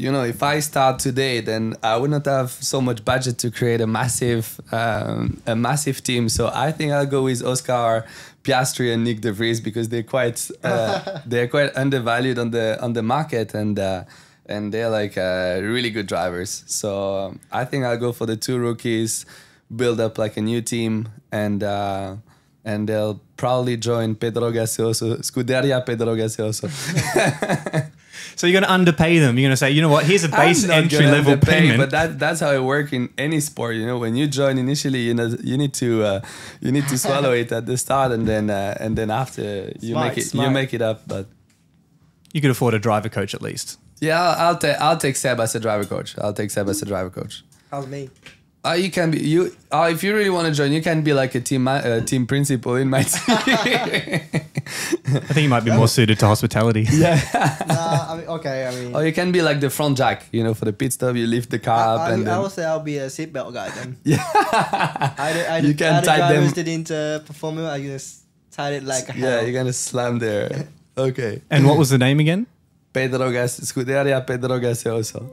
you know, if I start today, then I would not have so much budget to create a massive, um, a massive team. So I think I'll go with Oscar Piastri and Nyck De Vries because they're quite, uh, they're quite undervalued on the on the market and. Uh, and they're like uh, really good drivers. So um, I think I'll go for the two rookies, build up like a new team, and uh, and they'll probably join Pedro Gaseoso, Scuderia Pedro Gaseoso. So you're going to underpay them. You're going to say, you know what? Here's a base entry level underpay, payment. But that that's how it works in any sport. You know, when you join initially, you know, you need to uh, you need to swallow it at the start, and then uh, and then after you Smart, make it smart. you make it up. But you could afford a driver coach at least. yeah, I'll, I'll take I'll take Seb as a driver coach. I'll take Seb as a driver coach. How's me? Uh, you can be you. Uh, if you really want to join, you can be like a team uh, team principal in my team. I think you might be more suited to hospitality. yeah. nah, I mean, okay. I mean, Or you can be like the front jack. You know, for the pit stop, you lift the car I, up I, and I then. would say I'll be a seatbelt guy then. yeah. Either, either, You can either tie them- drivers didn't uh, perform it, I just tied it like yeah, hell. you're gonna slam there. Okay. And what was the name again? Pedro Gas Scuderia Pedro Gaseoso.